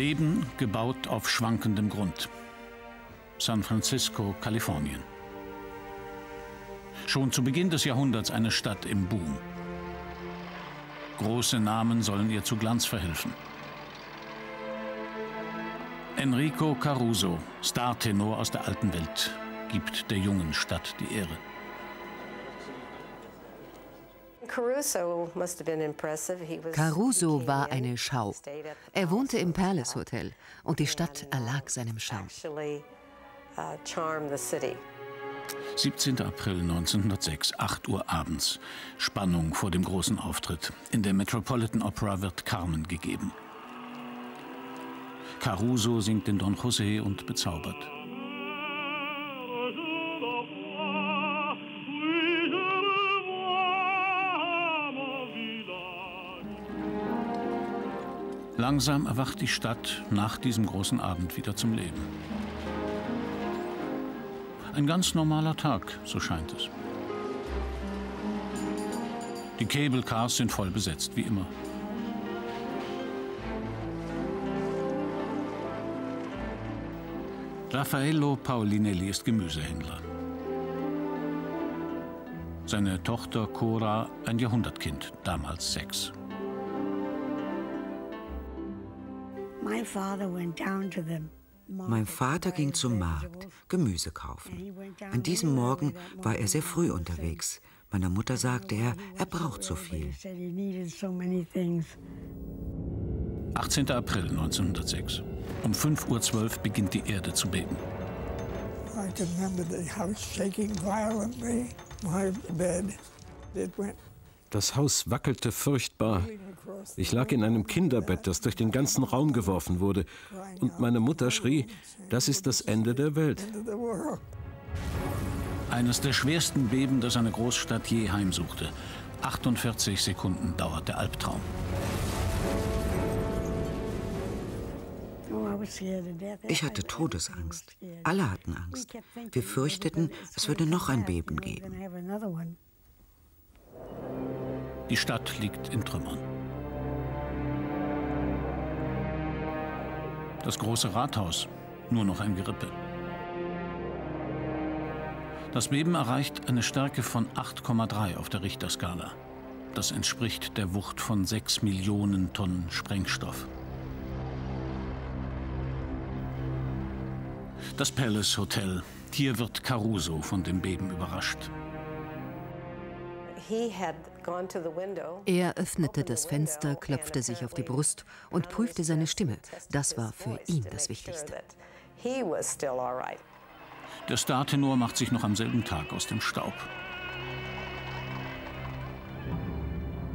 Leben gebaut auf schwankendem Grund. San Francisco, Kalifornien. Schon zu Beginn des Jahrhunderts eine Stadt im Boom. Große Namen sollen ihr zu Glanz verhelfen. Enrico Caruso, Startenor aus der alten Welt, gibt der jungen Stadt die Ehre. Caruso war eine Schau. Er wohnte im Palace Hotel und die Stadt erlag seinem Charme. 17. April 1906, 8 Uhr abends. Spannung vor dem großen Auftritt. In der Metropolitan Opera wird Carmen gegeben. Caruso singt den Don José und bezaubert. Langsam erwacht die Stadt nach diesem großen Abend wieder zum Leben. Ein ganz normaler Tag, so scheint es. Die Cable Cars sind voll besetzt, wie immer. Raffaello Paulinelli ist Gemüsehändler. Seine Tochter Cora ein Jahrhundertkind, damals sechs. Mein Vater ging zum Markt, Gemüse kaufen. An diesem Morgen war er sehr früh unterwegs. Meiner Mutter sagte er, er braucht so viel. 18. April 1906. Um 5.12 Uhr beginnt die Erde zu beben. Das Haus wackelte furchtbar. Ich lag in einem Kinderbett, das durch den ganzen Raum geworfen wurde. Und meine Mutter schrie, das ist das Ende der Welt. Eines der schwersten Beben, das eine Großstadt je heimsuchte. 48 Sekunden dauert der Albtraum. Ich hatte Todesangst. Alle hatten Angst. Wir fürchteten, es würde noch ein Beben geben. Die Stadt liegt in Trümmern. Das große Rathaus, nur noch ein Gerippe. Das Beben erreicht eine Stärke von 8,3 auf der Richterskala. Das entspricht der Wucht von 6 Millionen Tonnen Sprengstoff. Das Palace Hotel. Hier wird Caruso von dem Beben überrascht. Er öffnete das Fenster, klopfte sich auf die Brust und prüfte seine Stimme. Das war für ihn das Wichtigste. Der Startenor macht sich noch am selben Tag aus dem Staub.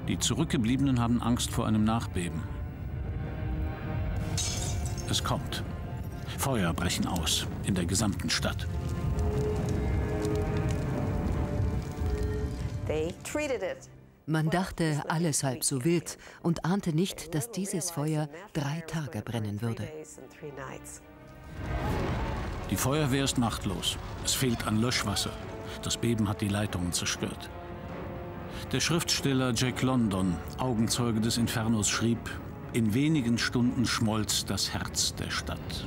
Die Zurückgebliebenen haben Angst vor einem Nachbeben. Es kommt. Feuer brechen aus in der gesamten Stadt. Man dachte, alles halb so wild und ahnte nicht, dass dieses Feuer drei Tage brennen würde. Die Feuerwehr ist machtlos. Es fehlt an Löschwasser. Das Beben hat die Leitungen zerstört. Der Schriftsteller Jack London, Augenzeuge des Infernos, schrieb, in wenigen Stunden schmolz das Herz der Stadt.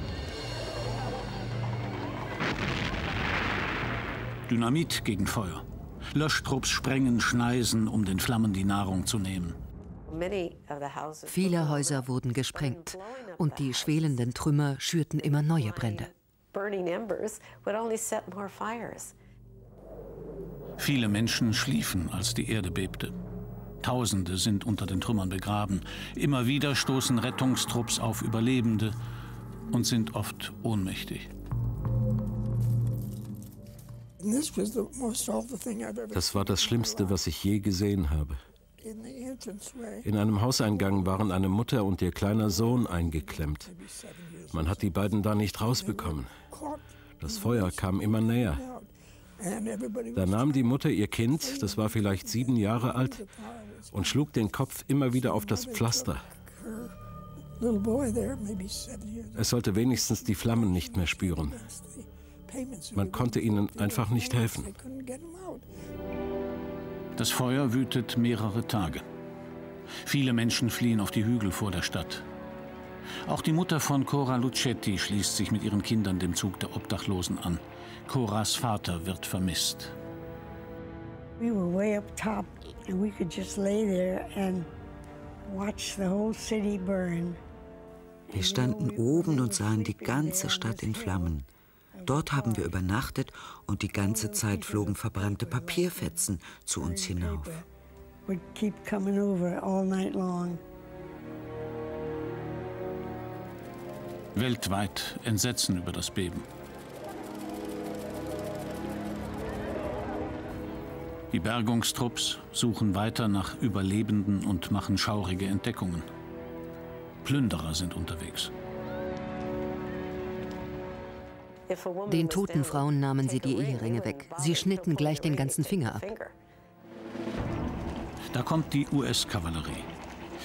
Dynamit gegen Feuer. Löschtrupps sprengen, schneisen, um den Flammen die Nahrung zu nehmen. Viele Häuser wurden gesprengt und die schwelenden Trümmer schürten immer neue Brände. Viele Menschen schliefen, als die Erde bebte. Tausende sind unter den Trümmern begraben. Immer wieder stoßen Rettungstrupps auf Überlebende und sind oft ohnmächtig. Das war das Schlimmste, was ich je gesehen habe. In einem Hauseingang waren eine Mutter und ihr kleiner Sohn eingeklemmt. Man hat die beiden da nicht rausbekommen. Das Feuer kam immer näher. Da nahm die Mutter ihr Kind, das war vielleicht sieben Jahre alt, und schlug den Kopf immer wieder auf das Pflaster. Es sollte wenigstens die Flammen nicht mehr spüren. Man konnte ihnen einfach nicht helfen. Das Feuer wütet mehrere Tage. Viele Menschen fliehen auf die Hügel vor der Stadt. Auch die Mutter von Cora Lucetti schließt sich mit ihren Kindern dem Zug der Obdachlosen an. Coras Vater wird vermisst. We were way up top and we could just lay there and watch the whole city burn. Wir standen oben und sahen die ganze Stadt in Flammen. Dort haben wir übernachtet und die ganze Zeit flogen verbrannte Papierfetzen zu uns hinauf. Weltweit Entsetzen über das Beben. Die Bergungstrupps suchen weiter nach Überlebenden und machen schaurige Entdeckungen. Plünderer sind unterwegs. Den toten Frauen nahmen sie die Eheringe weg. Sie schnitten gleich den ganzen Finger ab. Da kommt die US-Kavallerie.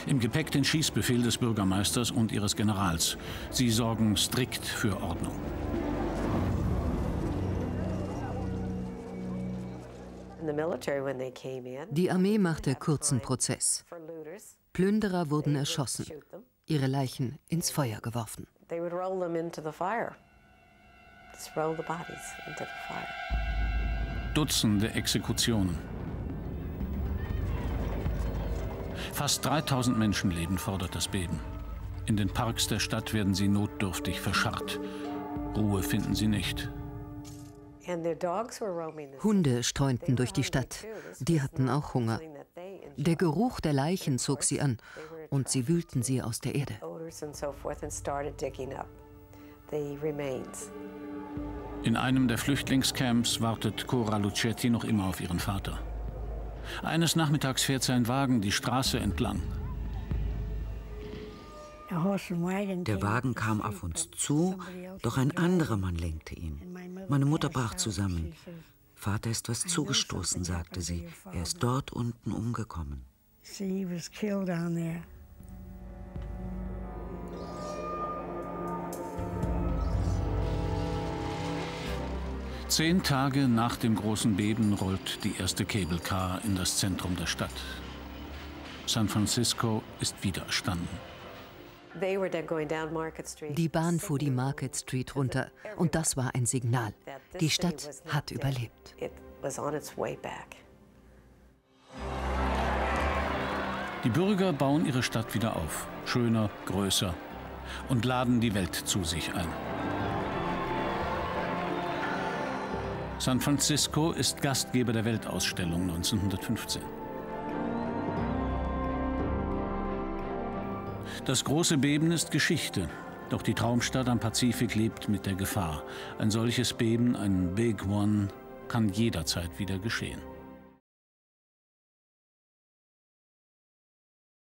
Im Gepäck den Schießbefehl des Bürgermeisters und ihres Generals. Sie sorgen strikt für Ordnung. Die Armee machte kurzen Prozess. Plünderer wurden erschossen, ihre Leichen ins Feuer geworfen. Dutzende Exekutionen. Fast 3000 Menschenleben fordert das Beben. In den Parks der Stadt werden sie notdürftig verscharrt. Ruhe finden sie nicht. Hunde streunten durch die Stadt. Die hatten auch Hunger. Der Geruch der Leichen zog sie an und sie wühlten sie aus der Erde. In einem der Flüchtlingscamps wartet Cora Lucetti noch immer auf ihren Vater. Eines Nachmittags fährt sein Wagen die Straße entlang. Der Wagen kam auf uns zu, doch ein anderer Mann lenkte ihn. Meine Mutter brach zusammen. Vater ist was zugestoßen, sagte sie. Er ist dort unten umgekommen. Zehn Tage nach dem großen Beben rollt die erste Cable Car in das Zentrum der Stadt. San Francisco ist wieder erstanden. Die Bahn fuhr die Market Street runter und das war ein Signal. Die Stadt hat überlebt. Die Bürger bauen ihre Stadt wieder auf, schöner, größer und laden die Welt zu sich ein. San Francisco ist Gastgeber der Weltausstellung 1915. Das große Beben ist Geschichte, doch die Traumstadt am Pazifik lebt mit der Gefahr. Ein solches Beben, ein Big One, kann jederzeit wieder geschehen.